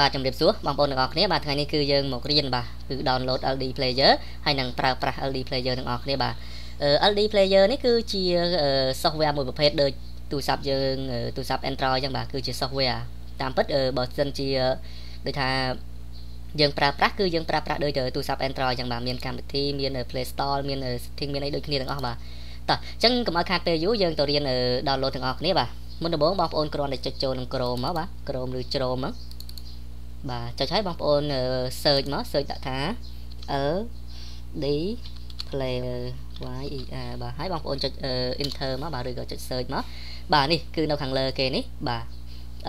បាទជំរាបសួរបងប្អូនទាំងអស់គ្នាបាទថ្ងៃនេះគឺយើងមករៀនបាទគឺ download LD player ហើយនឹងប្រើប្រាស់ LD player ទាំងអស់គ្នាបាទ LD player នេះគឺជា software មួយប្រភេទដូចទូរស័ព្ទយើងទូរស័ព្ទ Android អញ្ចឹងបាទគឺជា software តាមពិតបើសិនជាដូចថាយើងប្រើប្រាស់គឺយើងប្រើប្រាស់ដោយទូរស័ព្ទ Android អញ្ចឹងបាទមានកម្មវិធីមាន Play Store មាន setting មានអីដូចគ្នាទាំងអស់បាទតោះអញ្ចឹងកុំឲ្យខាតពេលយូរយើងទៅរៀន download ទាំងអស់គ្នាបាទមុនដំបូងបងប្អូនគ្រាន់តែចុចចូលនឹង Chrome មកបាទ Chrome ឬ Chrome ហ្នឹង បាទចុចឲ្យបងប្អូន search មក search ដាក់ថា L D player y e r បាទហើយបងប្អូនចុច enter មកបាទឬក៏ចុច search មកបាទនេះគឺនៅខាងលើគេនេះបាទ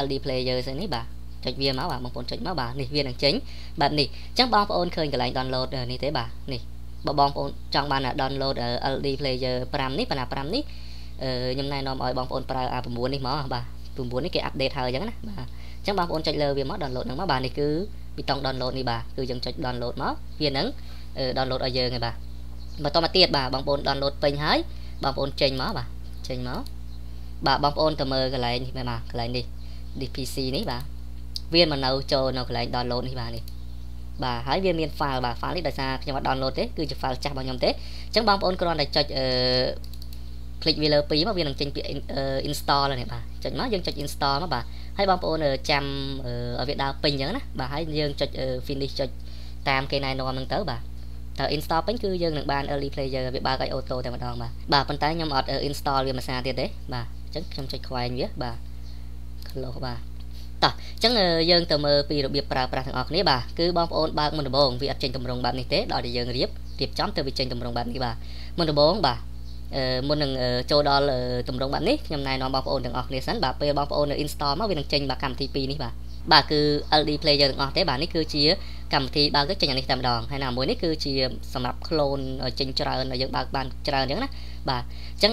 LD player ស្អីនេះបាទចុចវាមកបាទបងប្អូនចុចមកបាទនេះវានឹងចេញបែបនេះអញ្ចឹងបងប្អូនឃើញកន្លែង download នេះទេបាទនេះបើបងប្អូនចង់បាន download LD player 5នេះបណ្ណា5នេះខ្ញុំណែនាំឲ្យបងប្អូនប្រើ A9 នេះមកបាទ 9នេះគេអាប់ដេតហើយអញ្ចឹងណាបាទអញ្ចឹងបងប្អូនចុចលើវាមក download ហ្នឹងមកបាទនេះគឺប៊ីតុង download នេះបាទគឺយើងចុច download មកវានឹង download ឲ្យយើងឯបាទបន្តមកទៀតបាទបងប្អូន download ពេញហើយបងប្អូនចេញមកបាទចេញមកបាទបងប្អូនទៅមើលកន្លែងនេះបាទកន្លែងនេះ DPC នេះបាទវាមិននៅចូលនៅកន្លែង download នេះបាទនេះបាទហើយវាមាន file បាទ file នេះដោយសារខ្ញុំអត់ download ទេគឺជា file ចាស់របស់ខ្ញុំទេអញ្ចឹងបងប្អូនគ្រាន់តែចុចអឺ click វាលើ2មកវានឹងចេញពាក្យ install នេះបាទចុចមកយើងចុច install មកបាទហើយបងប្អូនចាំឲ្យវាដើរពេញអញ្ចឹងណាបាទហើយយើងចុច finish ចុចតាមគេណែនាំហ្នឹងទៅបាទតើ install ពេញគឺយើងនឹងបាន early player វាបើកឲ្យ auto តែម្ដងបាទបាទប៉ុន្តែខ្ញុំអត់ install វាមួយសារទៀតទេបាទអញ្ចឹងខ្ញុំចុចខ្វែងវាបាទ close បាទតោះអញ្ចឹងយើងទៅមើលពីរបៀបប្រើប្រាស់ទាំងអស់គ្នាបាទគឺបងប្អូនបើកមុនដំបូងវាអត់ចេញតម្រងបែបនេះទេដល់តែយើងរៀបរៀបចំទៅវាចេញតម្រងបែបនេះបាទមុនដំបូងបាទ មុននឹងចូលដល់តម្រងបែបនេះខ្ញុំណែនាំបងប្អូនទាំងអស់គ្នាសិនបាទពេលបងប្អូន install មកវានឹងចេញបាទកម្មវិធី2នេះបាទបាទគឺ LD player ទាំងអស់ទេបាទនេះគឺជាកម្មវិធីបើកទៅចេញអានេះតែម្ដងហើយណាមួយនេះគឺជាសម្រាប់ clone ចេញច្រើនឲ្យយើងបើកបានច្រើនអញ្ចឹងណាបាទអញ្ចឹង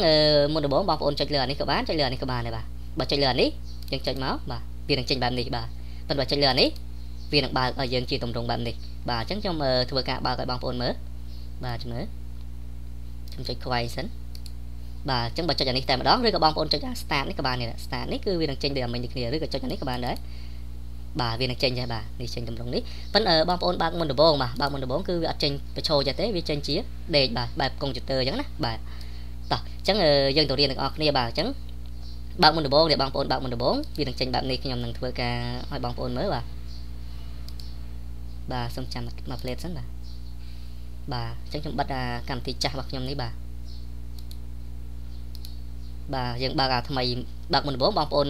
មុនដំបូងបងប្អូនចុចលើអានេះក៏បានចុចលើអានេះក៏បានដែរបាទបើចុចលើអានេះយើងចុចមកបាទវានឹងចេញបែបនេះបាទប៉ុន្តែបើចុចលើអានេះវានឹងបើកឲ្យយើងជាទម្រង់បែបនេះបាទអញ្ចឹងខ្ញុំធ្វើការបើកឲ្យបងប្អូនមើលបាទជំនឿខ្ញុំចុចខ្វែងសិន បាទអញ្ចឹងបើចុចអានេះតែម្ដងឬក៏បងប្អូនចុចអា start នេះក៏បានដែរ start នេះគឺវានឹងចេញដូចអាមិញដូចគ្នាឬក៏ចុចអានេះក៏បានដែរបាទវានឹងចេញដែរបាទនេះចេញតម្រងនេះប៉ុន្តែបងប្អូនបើកមុនដំបូងបាទបើកមុនដំបូងគឺវាអត់ចេញបញ្ឈរចេះទេវាចេញជាដេកបាទបែបកុំព្យូទ័រអញ្ចឹងណាបាទតោះអញ្ចឹងយើងទៅរៀនទាំងអស់គ្នាបាទអញ្ចឹងបើកមុនដំបូងនេះបងប្អូនបើកមុនដំបូងវានឹងចេញបែបនេះខ្ញុំនឹងធ្វើការឲ្យបងប្អូនមើលបាទបាទសូមចាំមក plate សិនបាទបាទអញ្ចឹងខ្ញុំបិទអាកម្មវិធីចាស់របស់ខ្ញុំនេះបាទ បាទយើងបើកអាថ្មីបើកមុនដំបូងបងប្អូន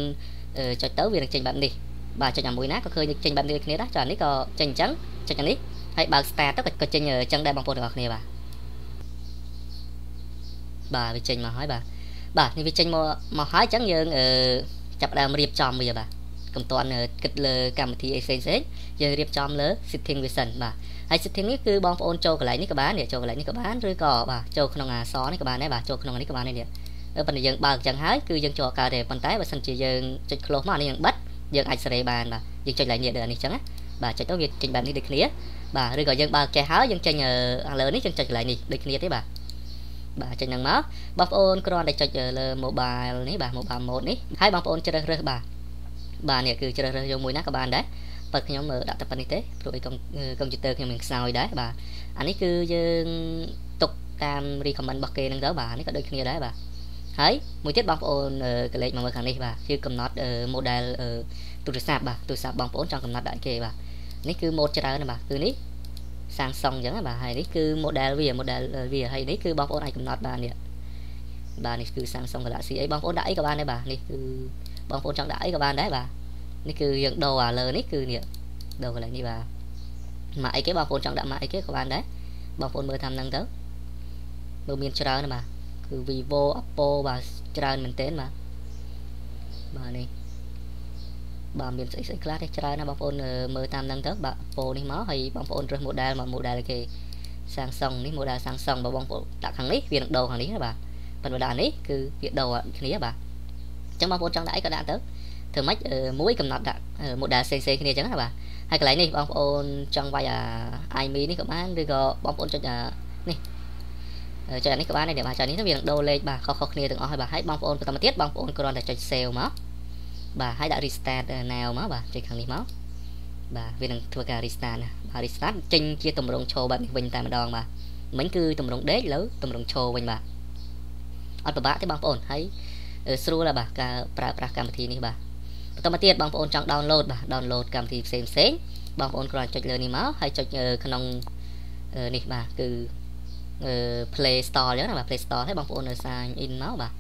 ចុចទៅវានឹងចេញបែបនេះបាទចុចអាមួយណាក៏ឃើញចេញបែបនេះគ្នាដែរចុចអានេះក៏ចេញអញ្ចឹងចុចអានេះហើយបើក start ទៅក៏ចេញអញ្ចឹងដែរបងប្អូនទាំងអស់គ្នាបាទបាទវាចេញមកហើយបាទបាទនេះវាចេញមកមកហើយអញ្ចឹងយើងចាប់ដើមរៀបចំវាបាទកុំតន់គិតលើកម្មវិធីអីផ្សេងផ្សេងយើងរៀបចំលើ setting វាសិនបាទហើយ setting នេះគឺបងប្អូនចូលកន្លែងនេះក៏បាននេះចូលកន្លែងនេះក៏បានឬក៏បាទចូលក្នុងអាសនេះក៏បានដែរបាទចូលក្នុងនេះក៏បានដែរនេះ ប៉ុន្តែយើងបើកអញ្ចឹងហើយគឺយើងចូលកើតទេប៉ុន្តែបើសិនជាយើងចុច close មកនេះនឹងបិទយើងអាចសេរីបានបាទយើងចុចឡើងនេះដូចនេះអញ្ចឹងណាបាទចុចទៅវាចេញបែបនេះដូចគ្នាបាទឬក៏យើងបើកចេះហើយយើងចេញខាងលើនេះយើងចុចកន្លែងនេះដូចគ្នាទេបាទបាទចេញហ្នឹងមកបងប្អូនគ្រាន់តែចុចលើ mobile នេះបាទ mobile mode នេះហើយបងប្អូនជ្រើសរើសបាទបាទនេះគឺជ្រើសរើសយកមួយណាក៏បានដែរបើខ្ញុំដាក់តែប៉ុណ្្នេះទេព្រោះអីកុំកុំព្យូទ័រខ្ញុំមានខ្សោយដែរបាទអានេះគឺយើងទុកតាម recommend របស់គេហ្នឹងទៅបាទនេះក៏ដូចគ្នាដែរបាទ ហើយមួយទៀតបងប្អូនកលេចមកមើលខាងនេះបាទគឺកំណត់ model ទូរស័ព្ទបាទទូរស័ព្ទបងប្អូនចង់កំណត់ដាក់គេបាទនេះគឺ mode ច្រើនបាទគឺនេះ Samsung អញ្ចឹងបាទហើយនេះគឺ model វា model វាហើយនេះគឺបងប្អូនអាចកំណត់បាននេះបាទនេះគឺ Samsung Galaxy អីបងប្អូនដាក់អីក៏បានដែរបាទនេះគឺបងប្អូនចង់ដាក់អីក៏បានដែរបាទនេះគឺយើងដូរអាលើនេះគឺនេះដូរកន្លែងនេះបាទម៉ាក់អីគេបងប្អូនចង់ដាក់ម៉ាក់អីគេក៏បានដែរបងប្អូនមើលតាមហ្នឹងទៅមើលមានច្រើនណាបាទ គឺ Vivo Oppo បាទច្រើនមែនទែនបាទបាទនេះបាទមានស្អីស្អីខ្លះទេច្រើនណាបងប្អូនមើលតាមហ្នឹងទៅបាទ Oppo នេះមកហើយបងប្អូនរើស model មក model គេ Samsung នេះ model Samsung បើបងប្អូនដាក់ខាងនេះវានឹងដូរខាងនេះណាបាទប៉ុន្តែដាក់នេះគឺវាដូរគ្នាបាទអញ្ចឹងបងប្អូនចង់ដាក់អីក៏ដាក់ទៅធ្វើម៉េចមួយកំណត់ដាក់ model ផ្សេងៗគ្នាអញ្ចឹងណាបាទហើយកន្លែងនេះបងប្អូនចង់វាយអា iMe នេះក៏បានឬក៏បងប្អូនចុចអានេះ ចុចអានេះក៏បានដែរបាទចុចនេះទៅវានឹងដូរលេខបាទខុសៗគ្នាទាំងអស់ហើយបាទហើយបងប្អូនបន្តមកទៀតបងប្អូនគ្រាន់តែចុច save មកបាទហើយដាក់ restart now មកបាទចុចខាងនេះមកបាទវានឹងធ្វើការ restart ណាបាទ restart ចេញជាតម្រងឈរបែបនេះវិញតែម្ដងបាទមិញគឺតម្រងដេកលើតម្រងឈរវិញបាទអត់ពិបាកទេបងប្អូនហើយស្រួលដែរបាទការប្រើប្រាស់កម្មវិធីនេះបាទបន្តមកទៀតបងប្អូនចង់ download បាទ download កម្មវិធីផ្សេងផ្សេងបងប្អូនគ្រាន់តែចុចលើនេះមកហើយចុចក្នុងនេះបាទគឺ Play Store អញ្ចឹងណាបាទ Play Store ហើយបងប្អូននៅ sign in មកបាទ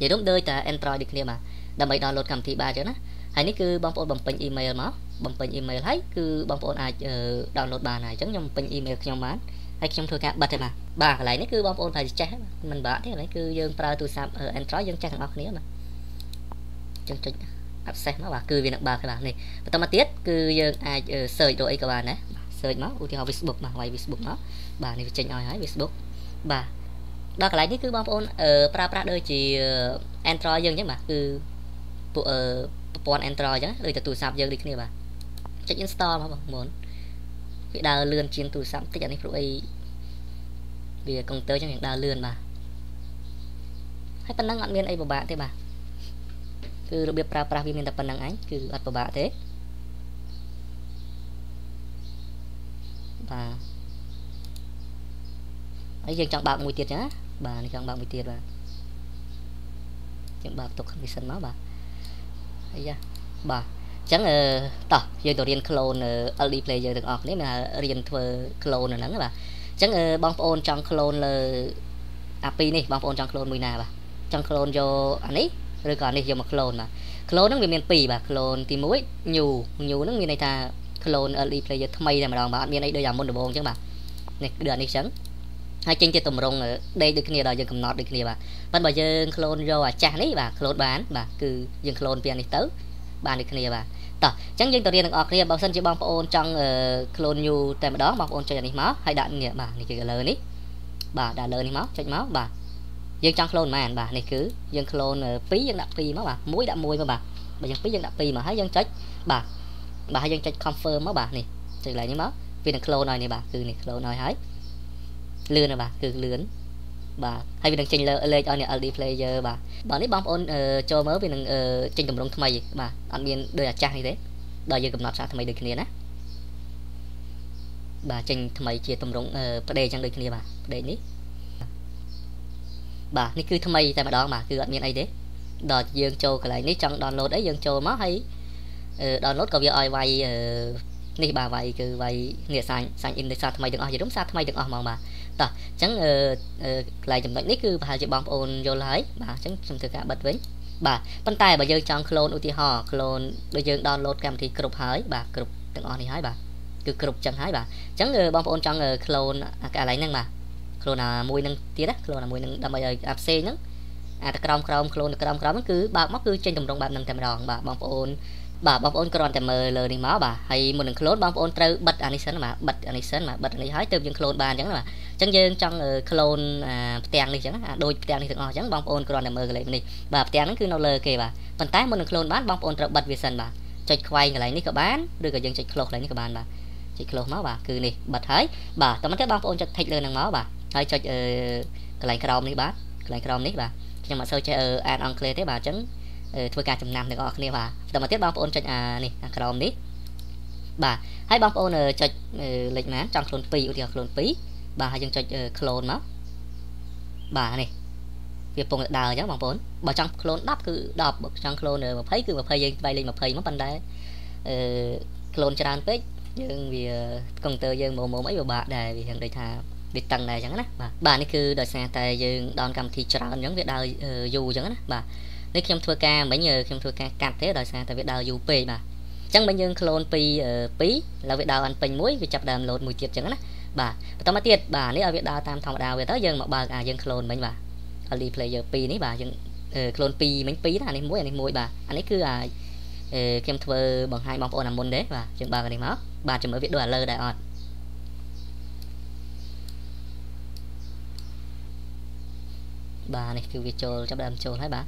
និយាយរួមដូចតែ Android ដូចគ្នាបាទដើម្បី download កម្មវិធីបានអញ្ចឹងណាហើយនេះគឺបងប្អូនបំពេញ email មកបំពេញ email ហើយគឺបងប្អូនអាច download បានហើយអញ្ចឹងខ្ញុំបំពេញ email ខ្ញុំបានហើយខ្ញុំធ្វើការបិទទេបាទបាទកន្លែងនេះគឺបងប្អូនត្រូវចេះមិនបាក់ទេកន្លែងគឺយើងប្រើទូរស័ព្ទ Android យើងចេះទាំងអស់គ្នាបាទអញ្ចឹងចុច access មកបាទគឺវានឹងបើកហើយបាទនេះបន្តមកទៀតគឺយើងអាច search រកអីក៏បានដែរ search មកឧទាហរណ៍ Facebook បាទវាយ Facebook មកបាទនេះវាចេញឲ្យហើយ Facebook បាទដល់កន្លែងនេះគឺបងប្អូនប្រើប្រាស់ដូចជា Android យើងអញ្ចឹងបាទគឺពួកប្រព័ន្ធ Android អញ្ចឹងដូចតែទូរស័ព្ទយើងដូចគ្នាបាទចុច install មកបងប្អូនវាដើរលឿនជាងទូរស័ព្ទតិចអានេះព្រោះអីវាកុងទ័រអញ្ចឹងដើរលឿនបាទហើយប៉ុណ្ណឹងអត់មានអីពិបាកទេបាទគឺរបៀបប្រើប្រាស់វាមានតែប៉ុណ្្នឹងឯងគឺអត់ពិបាកទេ បាទហើយយើងចង់បើកមួយទៀតចឹងណាបាទនេះចង់បើកមួយទៀតបាទយើងបើកទុក commission មកបាទហើយយ៉ាបាទអញ្ចឹងតោះយើងទៅរៀន clone LD player ទាំងអស់គ្នាមានរៀនធ្វើ clone ហ្នឹងបាទអញ្ចឹងបងប្អូនចង់ clone លើអាពីរនេះបងប្អូនចង់ clone មួយណាបាទចង់ clone យកអានេះឬក៏នេះយកមក clone បាទ clone ហ្នឹងវាមាន2បាទ clone ទី1 new new ហ្នឹងមានន័យថា clone LE player ថ្មីតែម្ដងបាទអត់មានអីដូចអាមុនដំបូងអញ្ចឹងបាទនេះគឺអានេះអញ្ចឹងហើយចេញជាតម្រងដេកដូចគ្នាដល់យើងកំណត់ដូចគ្នាបាទប៉ុន្តែបើយើង clone យកអាចាស់នេះបាទ clone បានបាទគឺយើង clone ពីអានេះទៅបានដូចគ្នាបាទតោះអញ្ចឹងយើងទៅរៀនទាំងអស់គ្នាបើសិនជាបងប្អូនចង់ clone new តែម្ដងបងប្អូនចុចអានេះមកហើយដាក់នេះបាទនេះគឺ color នេះបាទដាក់លើនេះមកចុចមកបាទយើងចង់ clone មែនបាទនេះគឺយើង clone 2យើងដាក់2មកបាទ1ដាក់1មកបាទបើយើង2យើងដាក់2មកហើយយើងចុចបាទ បាទហើយយើងចុច confirm មកបាទនេះចុចកន្លែងនេះមកវានឹង clone ឲ្យនេះបាទគឺនេះ clone ឲ្យហើយលឿនបាទគឺលឿនបាទហើយវានឹងចេញលើលេខឲ្យអ្នក LD player បាទបាទនេះបងប្អូនចូលមើលវានឹងចេញតម្រងថ្មីបាទអត់មានដូចអាចាស់នេះទេដល់យើងកំណត់សារថ្មីដូចគ្នាណាបាទចេញថ្មីជាតម្រងប្តេអញ្ចឹងដូចគ្នាបាទប្តេនេះបាទនេះគឺថ្មីតែម្ដងបាទគឺអត់មានអីទេដល់យើងចូលកន្លែងនេះចង់ download អីយើងចូលមកហើយ download ក៏វាឲ្យវាយនេះបាទវាយគឺវាយនេះសាញសាញ in នៃសារថ្មីទាំងអស់យល់សារថ្មីទាំងអស់ហ្មងបាទតោះអញ្ចឹងកន្លែងចំណុចនេះគឺប្រហែលជាបងប្អូនយល់ហើយបាទអញ្ចឹងខ្ញុំធ្វើការបិទវិញបាទប៉ុន្តែបើយើងចង់ clone ឧទាហរណ៍ clone ដូចយើង download កម្មវិធីគ្រប់ហើយបាទគ្រប់ទាំងអស់នេះហើយបាទគឺគ្រប់ចឹងហើយបាទអញ្ចឹងបងប្អូនចង់ clone កន្លែងហ្នឹងបាទ clone មួយនឹងទៀតណា clone មួយនឹងដើម្បីឲ្យអាផ្សេងហ្នឹងអាតក្រោមក្រោម clone ក្រោមក្រោមហ្នឹងគឺបើកមកគឺចេញតម្រងបែបហ្នឹងតែម្ដងបាទបងប្អូន បាទបងប្អូនគ្រាន់តែមើលលើនេះមកបាទហើយមុននឹង clone បងប្អូនត្រូវបិទអានេះសិនបាទបិទអានេះសិនបាទបិទអានេះហើយទើបយើង clone បានអញ្ចឹងបាទអញ្ចឹងយើងចង់ clone ផ្ទាំងនេះអញ្ចឹងអាដូចផ្ទាំងនេះទាំងអស់អញ្ចឹងបងប្អូនគ្រាន់តែមើលកន្លែងនេះបាទផ្ទាំងហ្នឹងគឺនៅលើគេបាទប៉ុន្តែមុននឹង clone បានបងប្អូនត្រូវបិទវាសិនបាទចុចខ្វែងកន្លែងនេះក៏បានឬក៏យើងចុច close កន្លែងនេះក៏បានបាទចុច close មកបាទគឺនេះបិទហើយបាទតោះមកទៀតបងប្អូនចុច tick លើនឹងមកបាទហើយចុចកន្លែងក្រោមនេះបាទកន្លែងក្រោមនេះបាទខ្ញុំអត់សូវចេះអានអង់គ្លេសទេបាទអញ្ចឹង ធ្វើការចំណាំទាំងអស់គ្នាបាទបន្តមកទៀតបងប្អូនចុចអានេះអាក្រោមនេះបាទហើយបងប្អូនចុចលេខណាចង់ខ្លួន2ឧទាហរណ៍ខ្លួន2បាទហើយយើងចុច clone មកបាទនេះវាពងដើរអញ្ចឹងបងប្អូនបើចង់ clone 10គឺ10បើចង់ clone 20គឺ20យើងស្វែងលេខ20មកប៉ុន្តែអឺ clone ច្រើនពេកយើងវាកុងទ័រយើងមុំមុំអីពិបាកដែរវាយ៉ាងដូចថាវាតឹងដែរអញ្ចឹងណាបាទបាទនេះគឺដោយសារតែយើងដោនកម្មវិធីច្រើនអញ្ចឹងវាដើរយូរអញ្ចឹងណាបាទ នេះខ្ញុំធ្វើការមិញខ្ញុំធ្វើការកាត់ទេដោយសារតែវាដើរយូរពេកបាទអញ្ចឹងមិញយើង clone ពី2แล้วវាដើរអានពេញមួយវាចាប់ដើម load មួយទៀតអញ្ចឹងណាបាទបន្តមកទៀតបាទនេះឲ្យវាដើរតាមធម្មតាវាទៅយើងមកបើកអាយើង clone មិញបាទ LD player 2នេះបាទយើង clone 2មិញ2ណាអានេះមួយអានេះមួយបាទអានេះគឺអាខ្ញុំធ្វើបង្ហាញបងប្អូនអាមុនទេបាទយើងបើកអានេះមកបាទចាំមើលវាដូចអាលើដែរអត់បាទនេះគឺវាចូលចាប់ដើមចូលហើយបាទ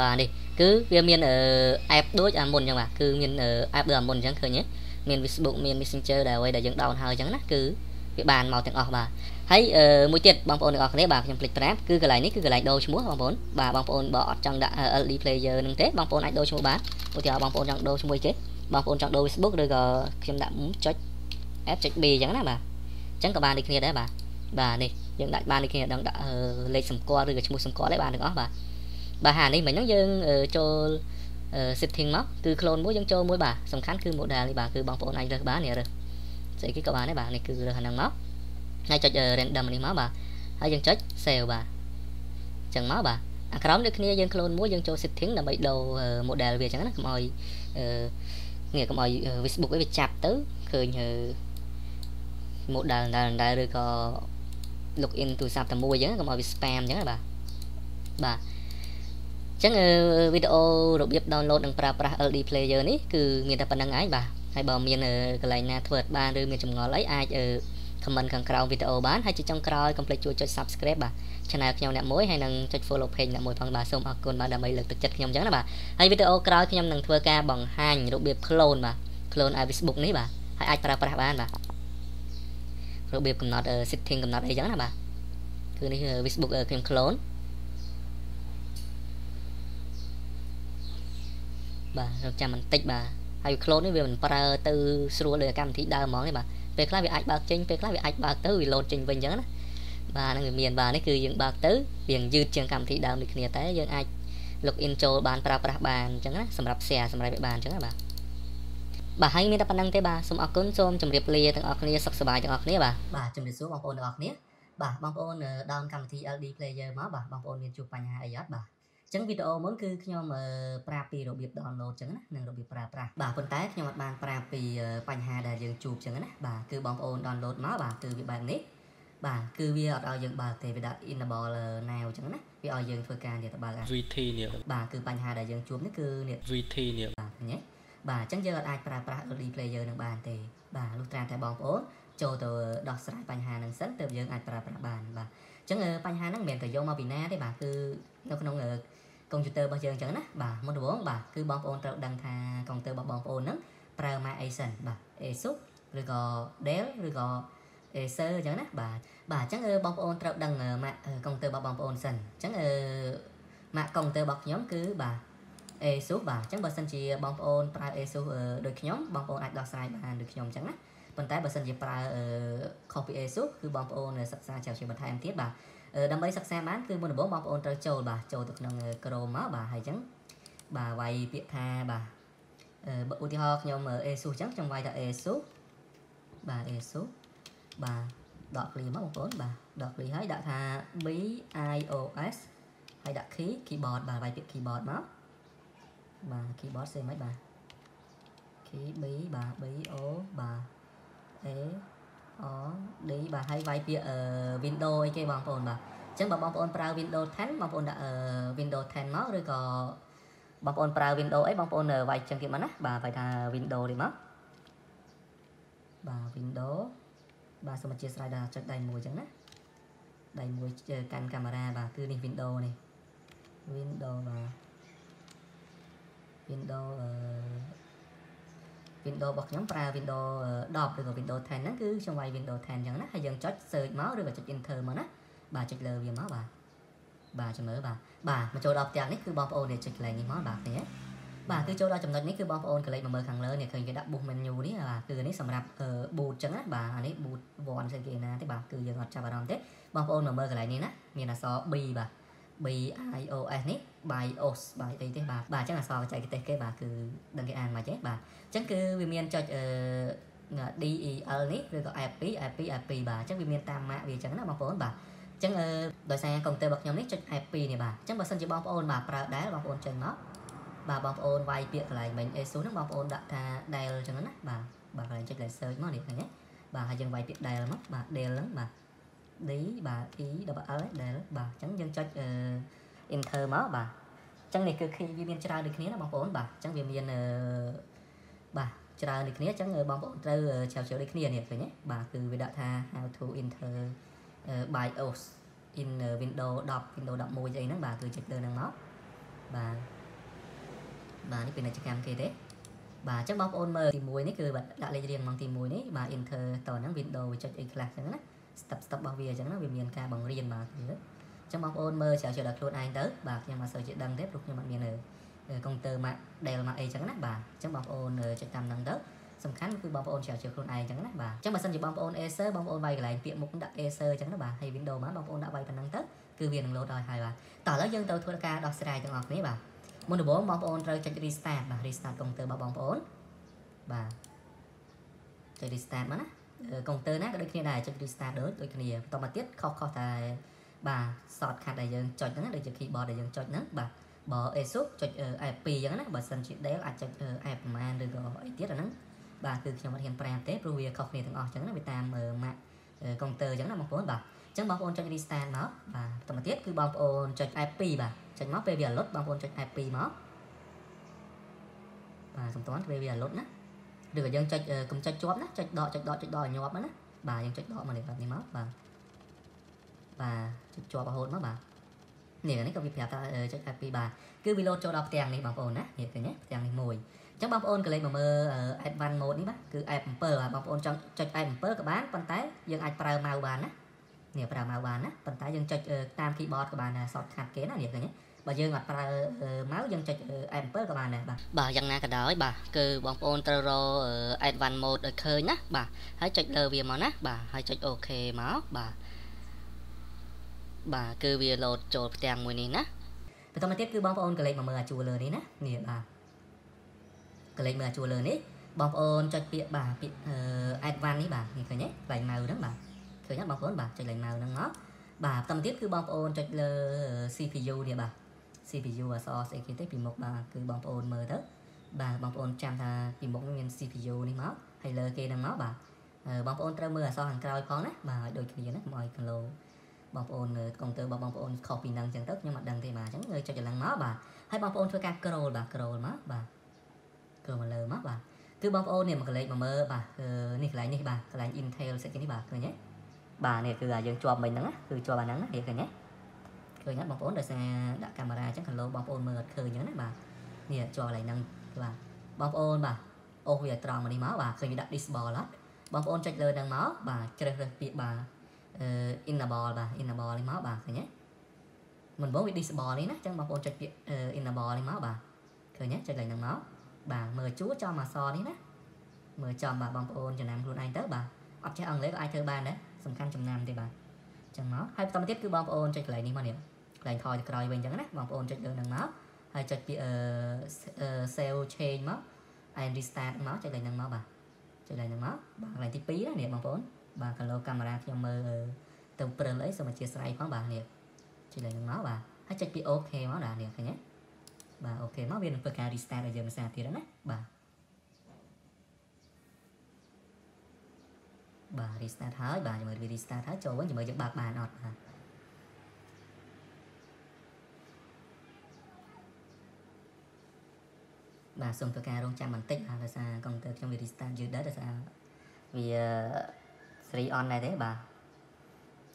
បាទនេះគឺវាមានអេបដូចអាមុនអញ្ចឹងបាទគឺមានអេបដូចអាមុនអញ្ចឹងឃើញទេមាន Facebook មាន Messenger ដែលអ្វីដែលយើង down ហើយអញ្ចឹងណាគឺវាបានមកទាំងអស់បាទហើយមួយទៀតបងប្អូនទាំងអស់គ្នាបាទខ្ញុំភ្លេចប្រាប់គឺកន្លែងនេះគឺកន្លែងដូរឈ្មោះបងប្អូនបាទបងប្អូនបើអត់ចង់ដាក់ LD player នឹងទេបងប្អូនអាចដូរឈ្មោះបានឧទាហរណ៍បងប្អូនចង់ដូរឈ្មោះគេបងប្អូនចង់ដូរ Facebook ឬក៏ខ្ញុំដាក់ចុច F ចុច B អញ្ចឹងណាបាទអញ្ចឹងក៏បានដូចគ្នាដែរបាទបាទនេះយើងដាក់បានដូចគ្នាដឹងដាក់លេខសម្គាល់ឬក៏ឈ្មោះសម្គាល់ដែរបានទាំងអស់បាទ បាទហានេះមិញហ្នឹងយើងចូល setting មកគឺ clone មួយយើងចូលមួយបាទសំខាន់គឺ model នេះបាទគឺបងប្អូនអាចរើសបាននេះរើសស្អីគេក៏បានដែរបាទនេះគឺរើសហ្នឹងមកហើយចុច random នេះមកបាទហើយយើងចុច save បាទអញ្ចឹងមកបាទអាក្រោមដូចគ្នាយើង clone មួយយើងចូល setting ដើម្បីដូរ model វាអញ្ចឹងណាកុំឲ្យនេះកុំឲ្យ Facebook វាចាប់ទៅឃើញ model ដែលឬក៏ login ទូរស័ព្ទតែមួយអញ្ចឹងកុំឲ្យវា spam អញ្ចឹងណាបាទបាទ ចឹងវីដេអូរបៀប download និងប្រើប្រាស់ LD player នេះគឺមានតែប៉ុណ្្នឹងឯងបាទហើយបើមានកន្លែងណាធ្វើបានឬមានចម្ងល់អីអាច comment ខាងក្រោមវីដេអូបានហើយជាចុងក្រោយកុំភ្លេចជួយចុច subscribe បាទ channel ខ្ញុំអ្នកមួយហើយនឹងចុច follow page អ្នកមួយផងបាទសូមអរគុណបាទដើម្បីលើកទឹកចិត្តខ្ញុំអញ្ចឹងណាបាទហើយវីដេអូក្រោយខ្ញុំនឹងធ្វើការបង្ហាញរបៀប clone បាទ clone ឲ្យ Facebook នេះបាទហើយអាចប្រើប្រាស់បានបាទរបៀបកំណត់ setting កំណត់អីចឹងណាបាទគឺនេះ Facebook ខ្ញុំ clone បាទរកចាំបន្តិចបាទហើយ clone នេះវាមិនប្រើទៅស្រួលដូចកម្មវិធីដើមហ្មងទេបាទពេលខ្លះវាអាចបើកចេញពេលខ្លះវាអាចបើកទៅវា load ចេញវិញអញ្ចឹងណាបាទហ្នឹងវាមានបាទនេះគឺយើងបើកទៅវាយឺតជាងកម្មវិធីដើមដូចគ្នាតែយើងអាច log in ចូលបានប្រើប្រាស់បានអញ្ចឹងណាសម្រាប់ share សម្រាប់វាបានអញ្ចឹងណាបាទបាទហើយមានតែប៉ុណ្្នឹងទេបាទសូមអរគុណសូមជម្រាបលាទាំងអស់គ្នាសុខសប្បាយទាំងអស់គ្នាបាទបាទជម្រាបសួរបងប្អូនទាំងអស់គ្នាបាទបងប្អូនដើមកម្មវិធី LD player មកបាទបងប្អូនមានជួបបញ្ហាអីអត់បាទ ចឹងវីដេអូមុនគឺខ្ញុំប្រាប់ពីរបៀប download ចឹងណានិងរបៀបប្រើប្រាស់បាទប៉ុន្តែខ្ញុំអត់បានប្រាប់ពីបញ្ហាដែលយើងជួបចឹងណាបាទគឺបងប្អូន download មកបាទគឺវាបែបនេះបាទគឺវាអត់ឲ្យយើងបើកទេវាដាក់ enable now ចឹងណាវាឲ្យយើងធ្វើការនេះទៅបើក VT នេះបាទគឺបញ្ហាដែលយើងជួបនេះគឺនេះ VT នេះបាទឃើញទេបាទអញ្ចឹងយើងអាចប្រើប្រាស់ early player នឹងបានទេបាទលុះត្រាតែបងប្អូនចូលទៅដោះស្រាយបញ្ហាហ្នឹងសិនទើបយើងអាចប្រើប្រាស់បានបាទអញ្ចឹងបញ្ហាហ្នឹងមិនមែនតែយកមកពីណាទេបាទគឺនៅក្នុង កុំព្យូទ័ររបស់យើងអញ្ចឹងណាបាទមុនដំបូងបាទគឺបងប្អូនត្រូវដឹងថាកុំព្យូទ័ររបស់បងប្អូនហ្នឹងប្រើម៉ាកអីសិនបាទ Asus ឬក៏ Dell ឬក៏ Acer អញ្ចឹងណាបាទបាទអញ្ចឹងបងប្អូនត្រូវដឹងម៉ាកកុំព្យូទ័ររបស់បងប្អូនសិនអញ្ចឹងម៉ាកកុំព្យូទ័ររបស់ខ្ញុំគឺបាទ Asus បាទអញ្ចឹងបើសិនជាបងប្អូនប្រើ Asus ដូចខ្ញុំបងប្អូនអាចដោះស្រាយបានដូចខ្ញុំអញ្ចឹងណាប៉ុន្តែបើសិនជាប្រើ copy Asus គឺបងប្អូនសិក្សាជាជាបន្ថែមទៀតបាទ ដើម្បីសិក្សាបានគឺមុនដំបូងបងប្អូនត្រូវចូលបាទចូលទៅក្នុង Chrome មកបាទហើយអញ្ចឹងបាទវាយពាក្យថាបាទបើឧទាហរណ៍ខ្ញុំ ASUS អញ្ចឹងខ្ញុំវាយថា ASUS បាទ ASUS បាទដក clear មកបងប្អូនបាទដក clear ហើយដាក់ថា BIOS ហើយដាក់ key keyboard បាទវាយពាក្យ keyboard មកបាទ keyboard សេមិនបាទ key B បាទ B O បាទ A អ D បាទហើយវាយពាក្យ Windows អីគេបងប្អូនបាទអញ្ចឹងបើបងប្អូនប្រើ Windows 10បងប្អូនដាក់ Windows 10មកឬក៏បងប្អូនប្រើ Windows អីបងប្អូនវាយចឹងគេមកណាបាទវាយថា Windows នេះមកបាទ Windows បាទសូមអធិស្ឋានដល់ចុចដៃមួយចឹងណាដៃមួយកាន់កាមេរ៉ាបាទគឺនេះ Windows នេះ Windows បាទ Windows អឺ Windows របស់ខ្ញុំប្រើ Windows 10ឬក៏ Windows 10ហ្នឹងគឺខ្ញុំវាយ Windows 10អញ្ចឹងណាហើយយើងចុច search មកឬក៏ចុច enter មកណាបាទចុចលើវាមកបាទបាទចាំមើលបាទបាទមកចូលដល់ផ្ទាំងនេះគឺបងប្អូននេះចុចកន្លែងនេះមកបាទនេះបាទគឺចូលដល់ចំណុចនេះគឺបងប្អូនកន្លែងមកមើលខាងលើនេះឃើញគេដាក់ boot menu នេះបាទគឺនេះសម្រាប់ boot ចឹងណាបាទអានេះ boot 1ស្អីគេណាទេបាទគឺយើងអត់ចាប់អារម្មណ៍ទេបងប្អូនមកមើលកន្លែងនេះណាមានអក្សរ B បាទ BIOS នេះ BIOS បាយអីទេបាទបាទអញ្ចឹងអក្សរបច្ចេកទេសគេបាទគឺដឹងគេអានមកចេះបាទអញ្ចឹងគឺវាមានចុចអឺ DEL នេះឬក៏ F2 F2 F2 បាទអញ្ចឹងវាមានតាមម៉ាកវាអញ្ចឹងណាបងប្អូនបាទអញ្ចឹងដោយសារកុំព្យូទ័ររបស់ខ្ញុំនេះចុច F2 នេះបាទអញ្ចឹងបើសិនជាបងប្អូនបាទប្រើដែលបងប្អូនចេញមកបាទបងប្អូនវាយពាក្យកន្លែងមិញ ASUS ហ្នឹងបងប្អូនដាក់ថា Dell អញ្ចឹងណាបាទបាទកន្លែងចុច search មកនេះឃើញទេបាទហើយយើងវាយពាក្យ Dell មកបាទ Dell ហ្នឹងបាទ D បាទ E double L Dell បាទអញ្ចឹងយើងចុច enter មកបាទអញ្ចឹងនេះគឺវាមានច្រើនដូចគ្នាណាបងប្អូនបាទអញ្ចឹងវាមានបាទច្រើនដូចគ្នាអញ្ចឹងបងប្អូនត្រូវជ្រាវជ្រាវដូចគ្នានេះឃើញទេបាទគឺវាដាក់ថា how to enter BIOS in Windows 10 Windows 11អីហ្នឹងបាទគឺចុចលើហ្នឹងមកបាទបាទនេះពាណិជ្ជកម្មគេទេបាទអញ្ចឹងបងប្អូនមើលទី1នេះគឺដាក់លេខរៀងម៉ោងទី1នេះបាទ enter តហ្នឹង window វាចុចអីខ្លះអញ្ចឹងណា step step របស់វាអញ្ចឹងណាវាមានការបង្រៀនបាទគឺអញ្ចឹងបងប្អូនមើលច្រើនជួយដល់ខ្លួនឯងទៅបាទខ្ញុំមិនសូវជាដឹងទេព្រោះខ្ញុំអត់មានកុំព្យូទ័រ Mac Dell Mac អីចឹងណាបាទអញ្ចឹងបងប្អូនចុចតាមហ្នឹងទៅសំខាន់គឺបងប្អូនជ្រើសរើសខ្លួនឯងចឹងណាបាទអញ្ចឹងបើសិនជាបងប្អូន Acer បងប្អូនវាយកន្លែងពាក្យមុខដាក់ Acer ចឹងណាបាទហើយ Windows មកបងប្អូនដាក់វាយប៉ុណ្ណឹងទៅគឺវានឹងលោតឲ្យហើយបាទតោះឥឡូវយើងទៅធ្វើការដោះស្រាយទាំងអស់គ្នាបាទមុនដំបូងបងប្អូនត្រូវចុច restart បាទ restart កុំព្យូទ័ររបស់បងប្អូនបាទចុច restart មកណា កុំព្យូទ័រណាក៏ដូចគ្នាដែរចុច restart ដូចដូចគ្នាបន្តមកទៀតខុសខុសតែបាទ shortcut ដែលយើងចុចហ្នឹងដូចជា keyboard ដែលយើងចុចហ្នឹងបាទបើ ASUS ចុច F2 អញ្ចឹងណាបើសិនជា Dell អាចចុច F ប្រហែលឬក៏អីទៀតអាហ្នឹងបាទគឺខ្ញុំអត់ហ៊ានប្រាប់ទេព្រោះវាខុសគ្នាទាំងអស់អញ្ចឹងណាវាតាម Mac កុំព្យូទ័រអញ្ចឹងណាបងប្អូនបាទអញ្ចឹងបងប្អូនចុច restart មកបាទបន្តមកទៀតគឺបងប្អូនចុច F2 បាទចុចមកពេលវាលុតបងប្អូនចុច F2 មកបាទសំតាន់ពេលវាលុតណា ឬក៏យើងចុចកុំចុចជាប់ណាចុចដកចុចដកចុចដកឲ្យញាប់ណាបាទយើងចុចដកមកនេះបែបនេះមកបាទបាទចុចជាប់រហូតមកបាទនេះនេះក៏វាប្រាប់ថាចុច F2 បាទគឺវាលោតចូលដល់ផ្ទាំងនេះបងប្អូនណានេះឃើញទេផ្ទាំងនេះមួយអញ្ចឹងបងប្អូនកលេចមកមើល Advanced Mode នេះបាទគឺ F7 បាទបងប្អូនចង់ចុច F7 ក៏បានប៉ុន្តែយើងអាចប្រើ mouse បានណានេះប្រើ mouse បានណាប៉ុន្តែយើងចុចតាម keyboard ក៏បានដែរ shortcut គេណានេះឃើញទេ បើយើងអត់ប្រើ mouse យើងចុច F7 ក៏បានដែរបាទបាទយ៉ាងណាក៏ដោយបាទគឺបងប្អូនត្រូវរក Advanced Mode ឲ្យឃើញណាបាទហើយចុចលើវាមកណាបាទហើយចុច OK មកបាទបាទគឺវាលោតចូលផ្ទាំងមួយនេះណាបន្តមកទៀតគឺបងប្អូនកលេចមកមើលអាជួរលើនេះណានេះបាទកលេចមើលអាជួរលើនេះបងប្អូនចុចពាក្យបាទពាក្យ advance នេះបាទនេះឃើញទេកន្លែងម៉ៅហ្នឹងបាទឃើញទេបងប្អូនបាទចុចកន្លែងម៉ៅហ្នឹងមកបាទបន្តមកទៀតគឺបងប្អូនចុចលើ CPU នេះបាទ CPU អសស្អីគេទេពីមុខបាទគឺបងប្អូនមើលទៅបាទបងប្អូនចាំថាពីមុខមាន CPU នេះមកហើយលើគេហ្នឹងមកបាទបងប្អូនត្រូវមើលអសខាងក្រោយផងណាបាទឲ្យដូចគ្នាណាកុំឲ្យកន្លោបងប្អូនកុំព្យូទ័ររបស់បងប្អូនខុសពីនឹងអញ្ចឹងទៅខ្ញុំអត់ដឹងទេបាទអញ្ចឹងចុចឡើងមកបាទហើយបងប្អូនធ្វើការ scroll បាទ scroll មកបាទ scroll មកលើមកបាទគឺបងប្អូននេះមកកលេចមកមើលបាទនេះកន្លែងនេះបាទកន្លែង Intel សេចនេះបាទឃើញទេបាទនេះគឺយើងជាប់មិញហ្នឹងគឺជាប់អាហ្នឹងណានេះឃើញទេ ឃើញណាបងប្អូនដោយសារដាក់កាមេរ៉ាអញ្ចឹងកន្លោបងប្អូនមើលអត់ឃើញអញ្ចឹងណាបាទនេះជាប់កន្លែងហ្នឹងបាទបងប្អូនបាទអូសវាត្រង់មកនេះមកបាទឃើញវាដាក់ disable អត់បងប្អូនចុចលើហ្នឹងមកបាទជ្រើសរើសពាក្យបាទអឺ enable បាទ enable នេះមកបាទឃើញទេមិនបងវា disable នេះណាអញ្ចឹងបងប្អូនចុចពាក្យ enable នេះមកបាទឃើញទេចុចឡើងហ្នឹងមកបាទមើលជួចំអក្សរនេះណាមើលចំបាទបងប្អូនចំណាំខ្លួនឯងទៅបាទអត់ចេះអង់គ្លេសក៏អាចធ្វើបានដែរសំខាន់ចំណាំទេបាទអញ្ចឹងមកហើយបន្តមកទៀតគឺបងប្អូនចុចកន្លែងនេះមកនេះ កន្លែងថយទៅក្រោយវិញអញ្ចឹងណាបងប្អូនចុចលើហ្នឹងមកហើយចុចពាក្យ save change មក and restart មកចុចកន្លែងហ្នឹងមកបាទចុចកន្លែងហ្នឹងមកបាទកន្លែងទី2ណានេះបងប្អូនបាទកាឡូកាមេរ៉ាខ្ញុំមើលទៅព្រិលអីសូមអធិស្ឋានផងបាទនេះចុចលេខហ្នឹងមកបាទហើយចុចពី OK មកបាទនេះឃើញទេបាទ OK មកវានឹងធ្វើការ restart ឲ្យយើងភាសាទៀតណាបាទបាទ restart ហើយបាទជំរឿវា restart ហើយចូលវិញជំរឿយើងបើកបានអត់បាទ បាទសូមធ្វើការរងចាំបន្តិចបាទដោយសារកុំព្យូទ័រខ្ញុំវា restart យឺតដែរដោយសារវា3 on ដែរទេបាទ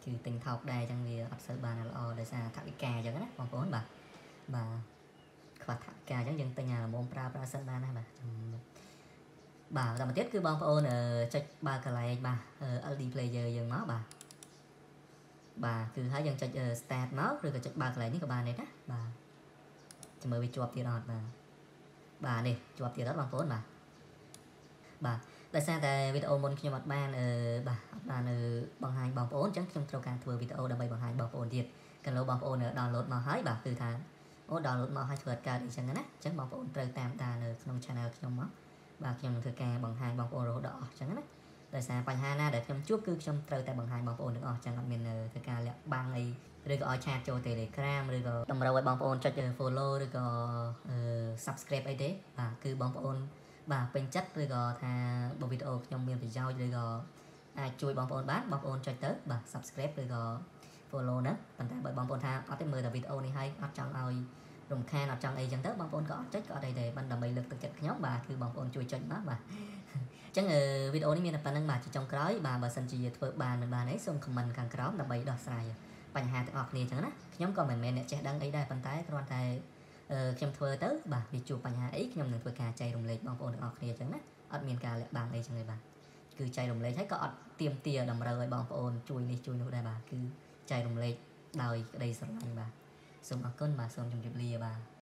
គឺទិញថោកដែរអញ្ចឹងវាអត់សូវបានល្អដោយសារថវិកាអញ្ចឹងណាបងប្អូនបាទបាទខ្វះថវិកាអញ្ចឹងយើងទិញអាមុំប្រើប្រាស់សិនបានណាបាទបាទដល់មកទៀតគឺបងប្អូនចុចបើកកន្លែងបាទ LD player យើងមកបាទបាទគឺហើយយើងចុច start មកឬក៏ចុចបើកកន្លែងនេះក៏បានដែរណាបាទចាំមើលវាជាប់ទៀតអត់បាទ បាទនេះជាប់ទៀតអត់បងប្អូនបាទបាទដោយសារតែវីដេអូមុនខ្ញុំអត់បានអឺបាទអត់បាននៅបង្ហាញបងប្អូនអញ្ចឹងខ្ញុំត្រូវការធ្វើវីដេអូដើម្បីបង្ហាញបងប្អូនទៀតកន្លងបងប្អូន download មកហើយបាទគឺថាអូ download មកហើយធ្វើអត់កើតអីចឹងណាអញ្ចឹងបងប្អូនត្រូវតាមដាននៅក្នុង channel ខ្ញុំមកបាទខ្ញុំនឹងធ្វើការបង្ហាញបងប្អូនរហូតដល់អស់អញ្ចឹងណាដោយសារបញ្ហាណាដែលខ្ញុំជួបគឺខ្ញុំត្រូវតែបង្ហាញបងប្អូនទាំងអស់អញ្ចឹងអត់មានធ្វើការលាក់បាំងអី ឬក៏ឲ្យឆាតចូល Telegram ឬក៏តម្រូវឲ្យបងប្អូនចុច follow ឬក៏ subscribe អីទេបាទគឺបងប្អូនបាទពេញចិត្តឬក៏ថាបើវីដេអូខ្ញុំមានប្រយោជន៍ឬក៏អាចជួយបងប្អូនបានបងប្អូនចុចទៅបាទ subscribe ឬក៏ follow ណាប៉ុន្តែបើបងប្អូនថាអត់ទេមើលតែវីដេអូនេះហើយអត់ចង់ឲ្យរំខានអត់ចង់អីចឹងទៅបងប្អូនក៏អត់ចុចក៏អត់អីដែរបានដើម្បីលើកទឹកចិត្តខ្ញុំបាទគឺបងប្អូនជួយចុចមកបាទអញ្ចឹងវីដេអូនេះមានតែប៉ុណ្្នឹងបាទជាចុងក្រោយបាទបើសិនជាធ្វើបានមិនបានអីសូម comment ខាងក្រោមដើម្បីដោះស្រាយ បញ្ហាទាំងអស់គ្នាអញ្ចឹងណាខ្ញុំក៏មិនមែនអ្នកចេះដឹងអីដែរប៉ុន្តែគ្រាន់តែអឺខ្ញុំធ្វើទៅបាទវាជួបបញ្ហាអីខ្ញុំនឹងធ្វើការចែករំលែកបងប្អូនទាំងអស់គ្នាអញ្ចឹងណាអត់មានការលាក់បាំងអីចឹងទេបាទគឺចែករំលែកហើយក៏អត់ទៀមទាតម្រូវឲ្យបងប្អូនជួយនេះជួយនោះដែរបាទគឺចែករំលែកដោយក្តីស្រឡាញ់បាទសូមអរគុណបាទសូមជម្រាបលាបាទ